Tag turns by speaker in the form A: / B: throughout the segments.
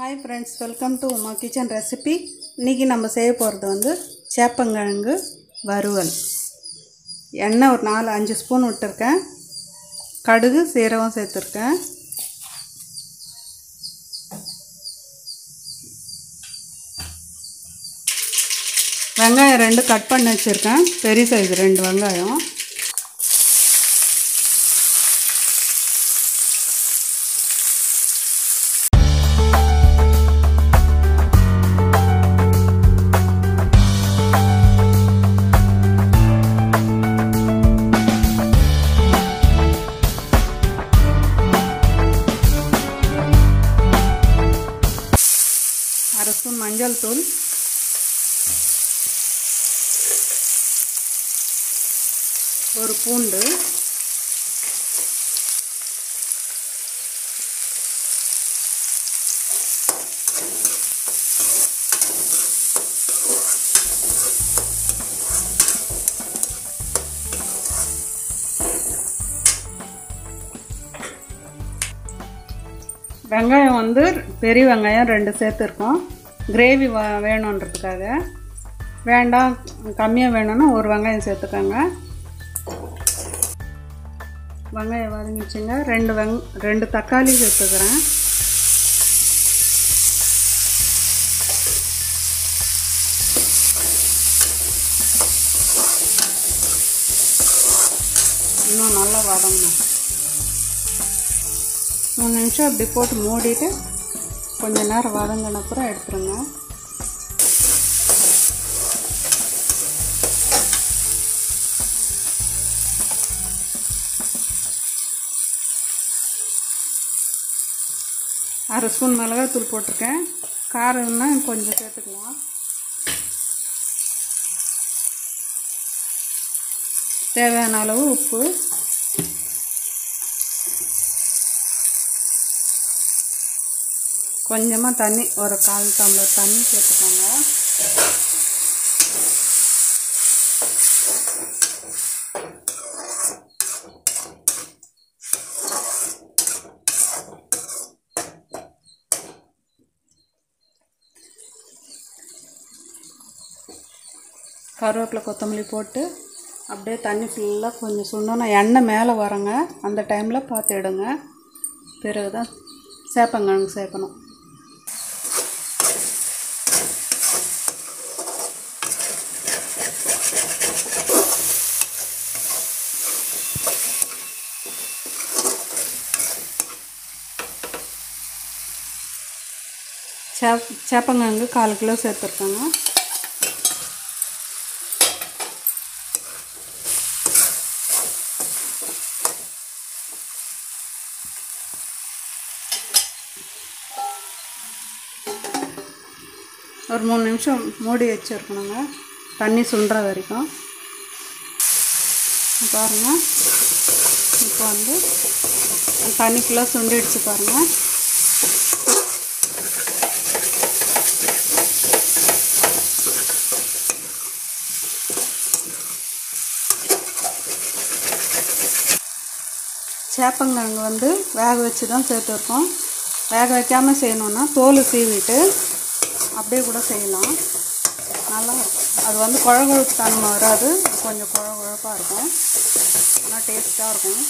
A: Hi friends welcome to Uma kitchen recipe இன்றைக்கி நம்ம செய்ய போகிறது வந்து சேப்பங்கிழங்கு வறுவல். எண்ணெய் ஒரு நாலு அஞ்சு ஸ்பூன் விட்டுருக்கேன். கடுகு சீரகம் சேர்த்துருக்கேன். வெங்காயம் ரெண்டு கட் பண்ணி வச்சுருக்கேன். பெரிய சைஸ் ரெண்டு வெங்காயம். அரை ஸ்பூன் மஞ்சள் தூள். ஒரு பூண்டு. வெங்காயம் வந்து பெரிய வெங்காயம் ரெண்டு சேர்த்துருக்கோம். கிரேவி வ வேணுன்றதுக்காக. வேண்டாம் கம்மியாக வேணும்னா ஒரு வெங்காயம் சேர்த்துக்கோங்க. வெங்காயம் வதங்கிச்சுங்க ரெண்டு வெங் ரெண்டு தக்காளி சேர்த்துக்கிறேன். இன்னும் நல்லா வதங்கணும். மூணு நிமிஷம் அப்படி போட்டு மூடிட்டு கொஞ்சம் நேரம் வதங்கின அப்புறம் எடுத்துருங்க. அரை ஸ்பூன் மிளகாத்தூள் போட்டிருக்கேன். காரம்னா கொஞ்சம் சேர்த்துக்கலாம். தேவையான அளவு உப்பு. கொஞ்சமாக தண்ணி ஒரு கால் டம்ளர் தண்ணி சேர்த்துக்கோங்க. கருவேப்பிலை கொத்தமல்லி போட்டு அப்படியே தண்ணி ஃபுல்லாக கொஞ்சம் சுண்டோன்னா எண்ணெய் மேலே வரங்க. அந்த டைமில் பார்த்து எடுங்க. பிறகு தான் சேப்பங்கிழங்கு சேர்க்கணும் சேப் சேப்பங்கிழங்கு கால் கிலோ சேர்த்துருக்கோங்க. ஒரு மூணு நிமிஷம் மூடி வச்சுருக்கணுங்க. தண்ணி சுண்டுற வரைக்கும். பாருங்கள் இப்போ வந்து தண்ணிக்குள்ளே சுண்டிடுச்சு பாருங்கள் சேப்பங்கிழங்கு வந்து வேக வச்சு தான் சேர்த்துருக்கோம் வேக வைக்காமல் செய்யணுன்னா தோல் சீவிட்டு அப்படியே கூட செய்யலாம். நல்லா அது வந்து குழகுழப்பு தன்மை வராது. கொஞ்சம் குழகுழப்பாக இருக்கும். ஆனால் டேஸ்ட்டாக இருக்கும்.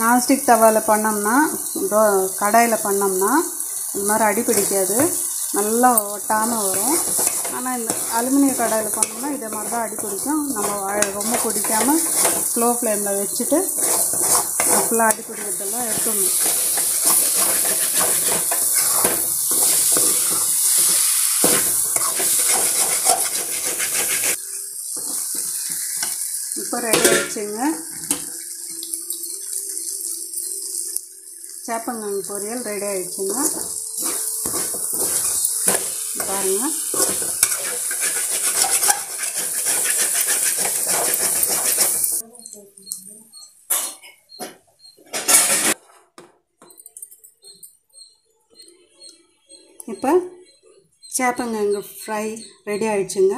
A: நான்ஸ்டிக் தவாவில் பண்ணோம்னா கடாயில் பண்ணோம்னா இந்த மாதிரி அடி பிடிக்காது. நல்லா ஒட்டாமல் வரும். ஆனால் இந்த அலுமினிய கடாயில் பண்ணோம்னா இதே மாதிரி தான் அடி பிடிக்கும். நம்ம ரொம்ப பிடிக்காமல் ஸ்லோ ஃப்ளேமில் வச்சுட்டு ஃபுல்லாக அடி பிடிக்கிறதெல்லாம் எடுத்துடணும். இப்போ ரெடி ஆயிடுச்சுங்க. சேப்பங்கிழங்கு பொரியல் ரெடி ஆகிடுச்சுங்க பாருங்க. இப்போ சேப்பங்கிழங்கு ஃப்ரை ரெடி ஆயிடுச்சுங்க.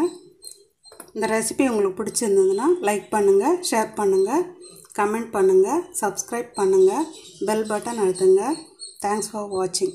A: இந்த ரெசிபி உங்களுக்கு பிடிச்சிருந்ததுன்னா லைக் பண்ணுங்கள் ஷேர் பண்ணுங்கள் கமெண்ட் பண்ணுங்கள் சப்ஸ்கிரைப் பண்ணுங்கள் பெல் பட்டன் அழுத்துங்க. தேங்க்ஸ் ஃபார் வாட்சிங்